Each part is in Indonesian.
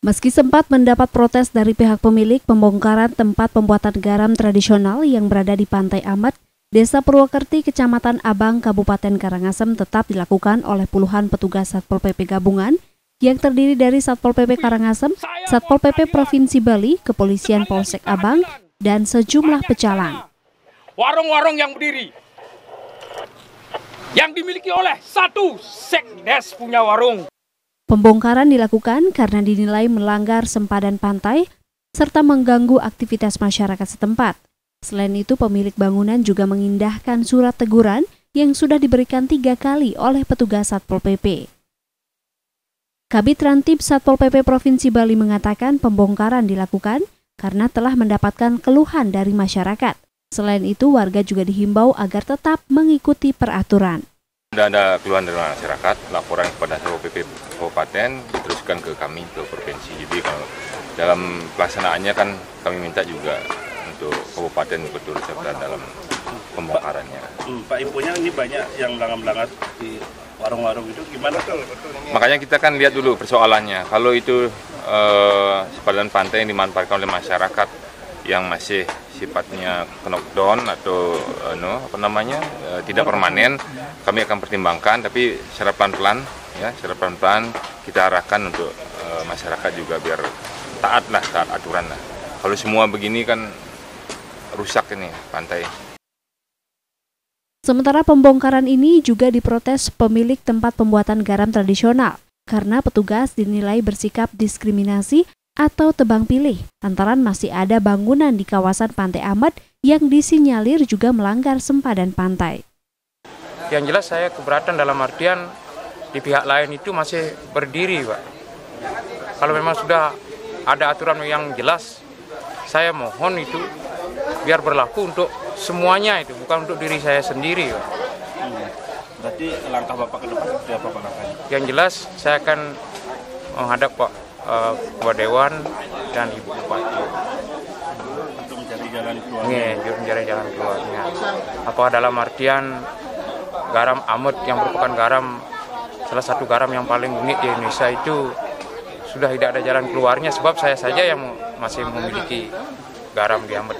Meski sempat mendapat protes dari pihak pemilik pembongkaran tempat pembuatan garam tradisional yang berada di Pantai Amet, Desa Purwokerti, Kecamatan Abang, Kabupaten Karangasem tetap dilakukan oleh puluhan petugas Satpol PP gabungan yang terdiri dari Satpol PP Karangasem, Satpol PP Provinsi Bali, Kepolisian Polsek Abang, dan sejumlah pecalang. Warung-warung yang berdiri yang dimiliki oleh satu sekdes punya warung Pembongkaran dilakukan karena dinilai melanggar sempadan pantai serta mengganggu aktivitas masyarakat setempat. Selain itu, pemilik bangunan juga mengindahkan surat teguran yang sudah diberikan tiga kali oleh petugas Satpol PP. Kabit Rantib Satpol PP Provinsi Bali mengatakan pembongkaran dilakukan karena telah mendapatkan keluhan dari masyarakat. Selain itu, warga juga dihimbau agar tetap mengikuti peraturan. Tidak ada keluhan dari masyarakat, laporan kepada Satpol PP Kabupaten diteruskan ke kami ke provinsi. Jadi kalau dalam pelaksanaannya kan kami minta juga untuk kabupaten betul serta dalam pembongkarannya. Hmm, Pak infonya ini banyak yang melanggar-melanggar di warung-warung itu gimana? Betul. Makanya kita kan lihat dulu persoalannya. Kalau itu eh, sepadan pantai yang dimanfaatkan oleh masyarakat yang masih sifatnya knockdown atau uh, no, apa namanya uh, tidak permanen kami akan pertimbangkan. Tapi secara pelan-pelan ya secara pelan-pelan kita arahkan untuk uh, masyarakat juga biar taat lah taat aturan lah. Kalau semua begini kan rusak ini pantai. Sementara pembongkaran ini juga diprotes pemilik tempat pembuatan garam tradisional. Karena petugas dinilai bersikap diskriminasi atau tebang pilih lantaran masih ada bangunan di kawasan Pantai Amat yang disinyalir juga melanggar sempadan pantai. Yang jelas saya keberatan dalam artian di pihak lain itu masih berdiri, Pak. Kalau memang sudah ada aturan yang jelas, saya mohon itu biar berlaku untuk semuanya itu, bukan untuk diri saya sendiri, Pak. Hmm. Berarti langkah Bapak ke depan seperti apa Pak langkahnya? Yang jelas saya akan menghadap Pak uh, Ketua Dewan dan Ibu Bupati. Untuk mencari jalan keluarnya. Iya, untuk mencari jalan keluarnya. Apa dalam artian garam amut yang merupakan garam salah satu garam yang paling unik di Indonesia itu sudah tidak ada jalan keluarnya sebab saya saja yang masih memiliki garam di Amut.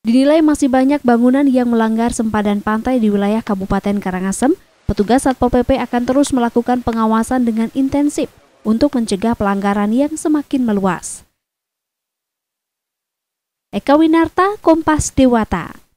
Dinilai masih banyak bangunan yang melanggar sempadan pantai di wilayah Kabupaten Karangasem, petugas Satpol PP akan terus melakukan pengawasan dengan intensif untuk mencegah pelanggaran yang semakin meluas. Eka Winarta, Kompas Dewata.